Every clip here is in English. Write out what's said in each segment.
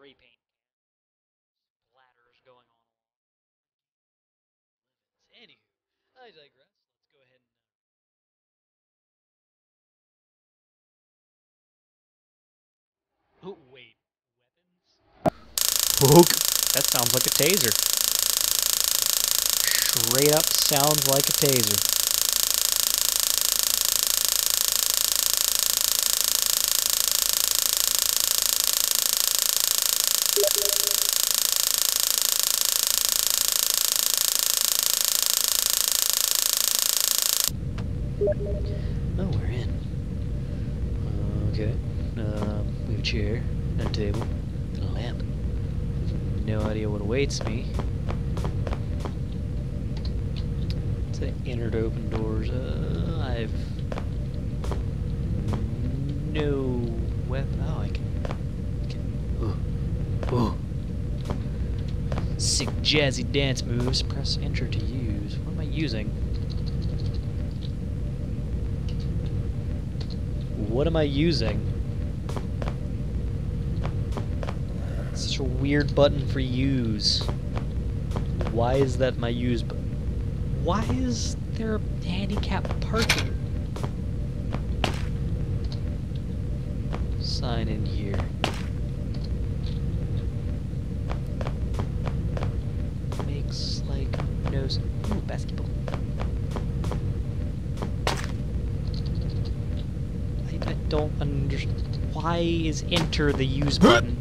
spray paint can. Splatters going on. Anywho, I digress. Let's go ahead and. Uh... Oh wait, weapons. That sounds like a taser. Straight up sounds like a taser. Oh, we're in. Okay. Uh, we have a chair and a table and a lamp. No idea what awaits me. To entered open doors. Uh, I've no weapon. Oh, I can. can oh, oh. Sick jazzy dance moves. Press enter to use. What am I using? What am I using? Such a weird button for use. Why is that my use button? Why is there a handicap parking? Sign in here. Makes like no Ooh, basketball. I, I don't understand. Why is enter the use button?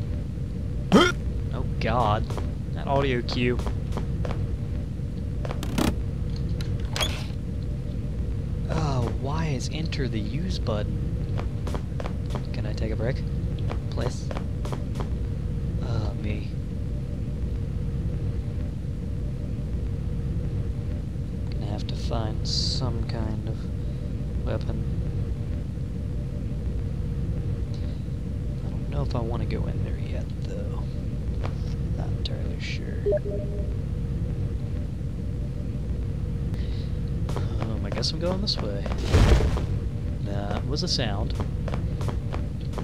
Oh god. That audio cue. Oh, why is enter the use button? Can I take a break? Please? Oh, me. Gonna have to find some kind of weapon. I don't know if I want to go in there yet, though. Not entirely sure. Um, I guess I'm going this way. That was a sound.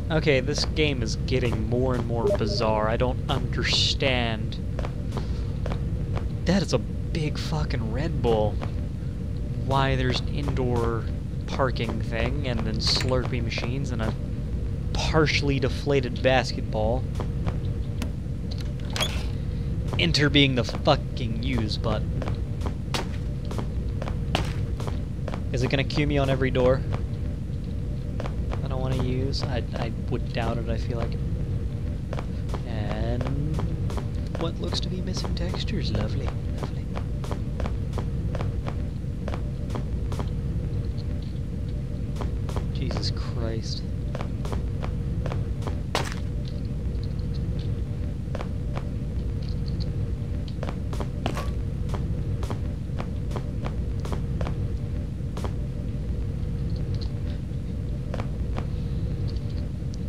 Okay, this game is getting more and more bizarre. I don't understand. That is a big fucking Red Bull. Why there's an indoor parking thing and then Slurpee machines and a partially deflated basketball. Enter being the fucking use but Is it gonna cue me on every door? I don't want to use. I, I would doubt it. I feel like. And what looks to be missing textures. Lovely,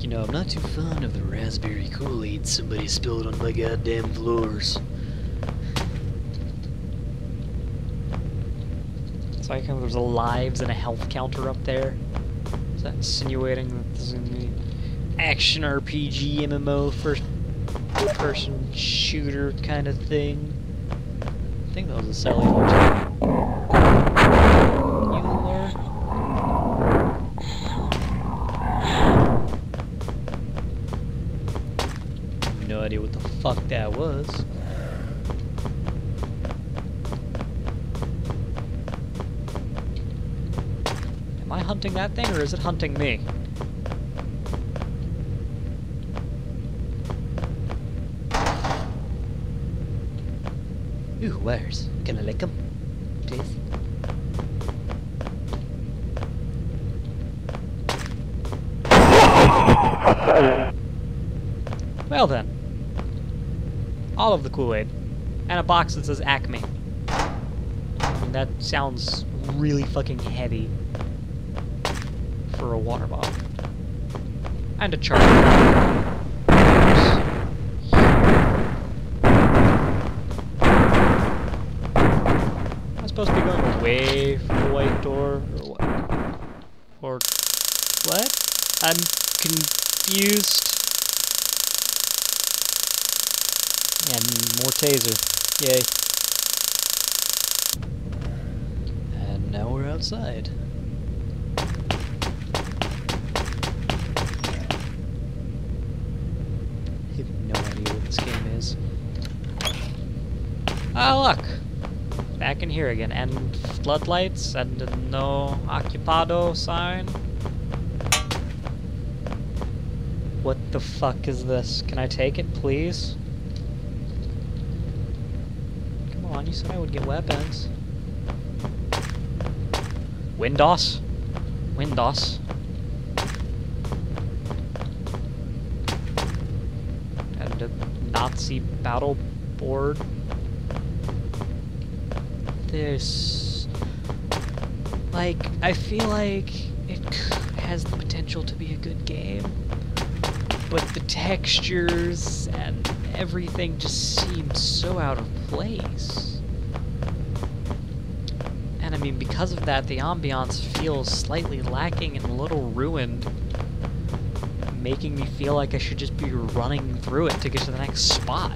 You know, I'm not too fond of the raspberry Kool-Aid somebody spilled on my goddamn floors. Like how there's a lives and a health counter up there. Is that insinuating that this is be action RPG MMO first person shooter kind of thing? I think that was a Sally Horse. You were? No idea what the fuck that was. Am I hunting that thing or is it hunting me? Ooh, where's? Can I lick them? Please? Well then. All of the Kool-Aid. And a box that says Acme. That sounds really fucking heavy for a water bottle. And a charger. Supposed to be going away from the white door, or what? Or what? I'm confused. And more taser. Yay. And now we're outside. I have no idea what this game is. Ah, look! Back in here again. And floodlights and no occupado sign. What the fuck is this? Can I take it, please? On, you said I would get weapons. Windows? Windows? And a Nazi battle board. There's... Like, I feel like it has the potential to be a good game but the textures and everything just seems so out of place. And I mean, because of that, the ambiance feels slightly lacking and a little ruined, making me feel like I should just be running through it to get to the next spot.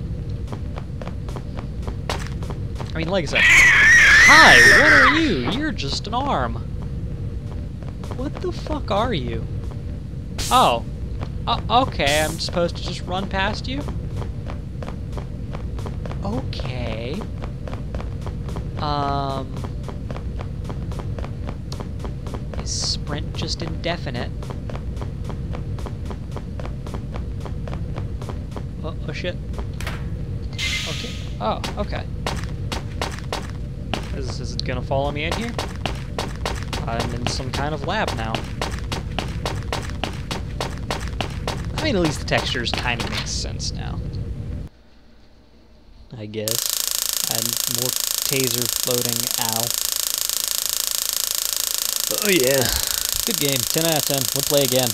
I mean, like I said, hi, what are you? You're just an arm. What the fuck are you? Oh, uh, okay, I'm supposed to just run past you? Okay. Um... Is sprint just indefinite? Oh, oh shit. Okay. Oh, okay. Is, is it gonna follow me in here? I'm in some kind of lab now. I mean, at least the textures kind of make sense now. I guess. And more taser floating, ow. Oh yeah. Good game, 10 out of 10. Would play again.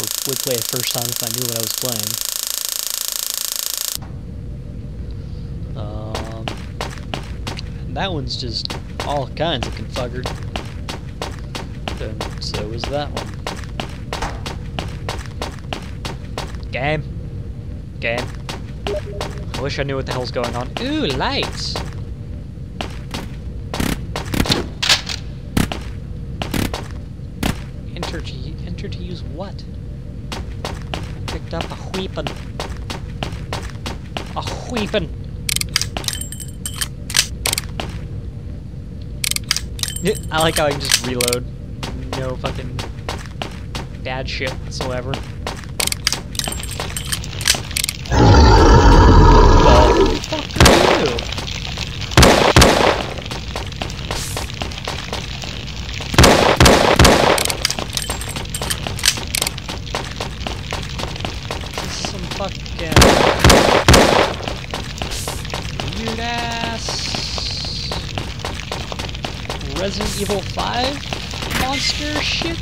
Or would play it first time if I knew what I was playing. Um, that one's just all kinds of confuggered. And so is that one. Game. Game. I wish I knew what the hell's going on. Ooh, lights! Enter to, enter to use what? I picked up a weapon. A weapon! I like how I can just reload. No fucking bad shit whatsoever. Fuck you! This is some fucking ass Resident Evil 5 monster shit.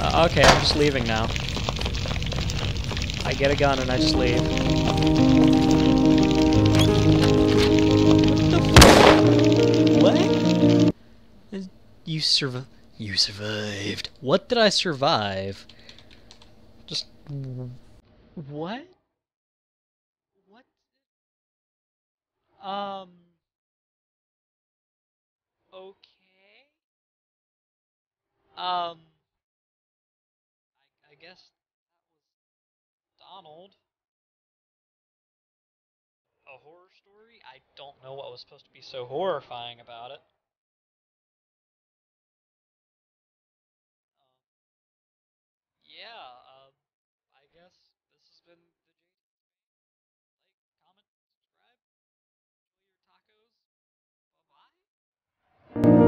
Uh, okay, I'm just leaving now. I get a gun and I just leave. What? You survive. You survived. What did I survive? Just. What? What? Um. Okay. Um. I, I guess that was Donald. A horror story? I don't know what was supposed to be so horrifying about it. Yeah.